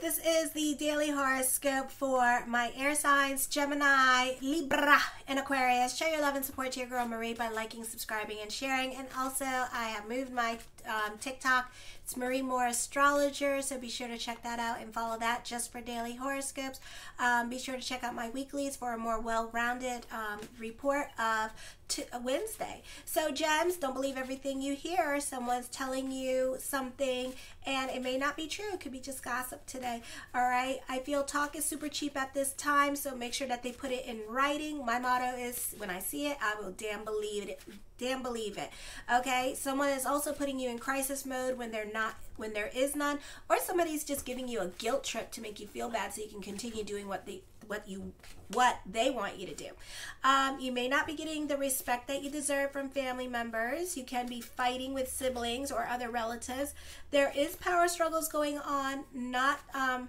this is the daily horoscope for my air signs Gemini, Libra, and Aquarius. Show your love and support to your girl Marie by liking, subscribing, and sharing. And also, I have moved my um, TikTok. It's Marie Moore Astrologer, so be sure to check that out and follow that just for daily horoscopes. Um, be sure to check out my weeklies for a more well-rounded um, report of Uh, Wednesday. So, gems, don't believe everything you hear. Someone's telling you something, and it may not be true. It could be just gossip today. All right. I feel talk is super cheap at this time, so make sure that they put it in writing. My motto is, when I see it, I will damn believe it. Damn believe it. Okay. Someone is also putting you in crisis mode when they're not, when there is none, or somebody's just giving you a guilt trip to make you feel bad so you can continue doing what they what you what they want you to do. Um, you may not be getting the respect that you deserve from family members. You can be fighting with siblings or other relatives. There is power struggles going on, not um,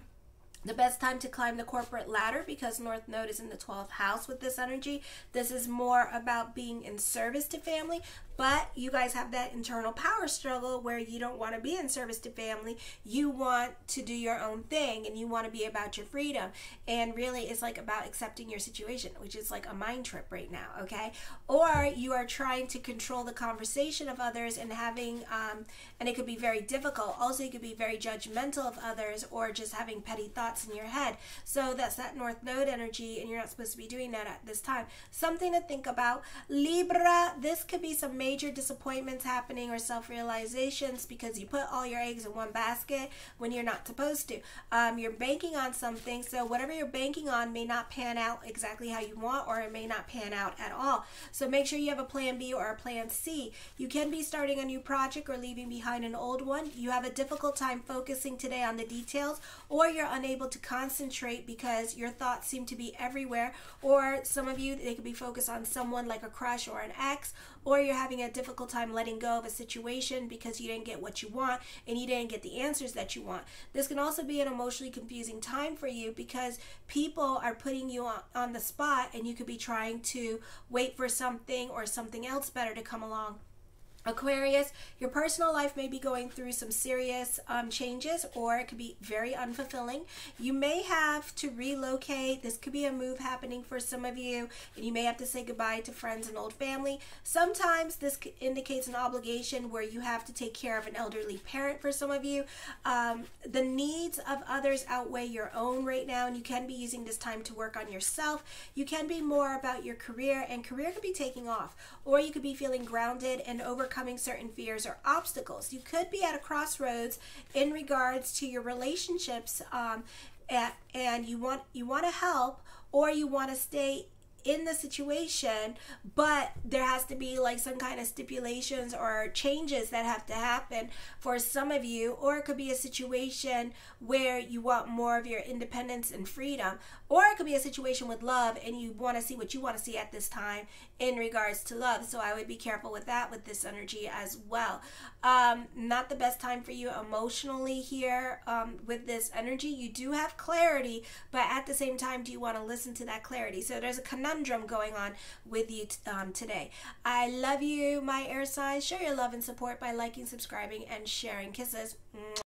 the best time to climb the corporate ladder because North Node is in the 12th house with this energy. This is more about being in service to family, but you guys have that internal power struggle where you don't want to be in service to family. You want to do your own thing and you want to be about your freedom. And really, it's like about accepting your situation, which is like a mind trip right now, okay? Or you are trying to control the conversation of others and having, um, and it could be very difficult. Also, you could be very judgmental of others or just having petty thoughts in your head. So that's that North Node energy, and you're not supposed to be doing that at this time. Something to think about. Libra, this could be some major disappointments happening or self realizations because you put all your eggs in one basket when you're not supposed to. Um, you're banking on something, so whatever you're banking on may not pan out exactly how you want, or it may not pan out at all. So make sure you have a plan B or a plan C. You can be starting a new project or leaving behind an old one. You have a difficult time focusing today on the details, or you're unable to concentrate because your thoughts seem to be everywhere. Or some of you, they could be focused on someone like a crush or an ex, or you're having a difficult time letting go of a situation because you didn't get what you want and you didn't get the answers that you want. This can also be an emotionally confusing time for you because people are putting you on, on the spot and you could be trying to wait for something or something else better to come along. Aquarius, your personal life may be going through some serious um, changes or it could be very unfulfilling. You may have to relocate. This could be a move happening for some of you, and you may have to say goodbye to friends and old family. Sometimes this indicates an obligation where you have to take care of an elderly parent for some of you. Um, the needs of others outweigh your own right now, and you can be using this time to work on yourself. You can be more about your career, and career could be taking off, or you could be feeling grounded and over overcoming certain fears or obstacles. You could be at a crossroads in regards to your relationships, um, at, and you want you want to help, or you want to stay in the situation, but there has to be like some kind of stipulations or changes that have to happen for some of you, or it could be a situation where you want more of your independence and freedom, or it could be a situation with love and you want to see what you want to see at this time in regards to love. So I would be careful with that with this energy as well. Um, not the best time for you emotionally here um, with this energy. You do have clarity, but at the same time, do you want to listen to that clarity? So there's a connection conundrum going on with you um, today. I love you, my air signs. Show your love and support by liking, subscribing, and sharing. Kisses.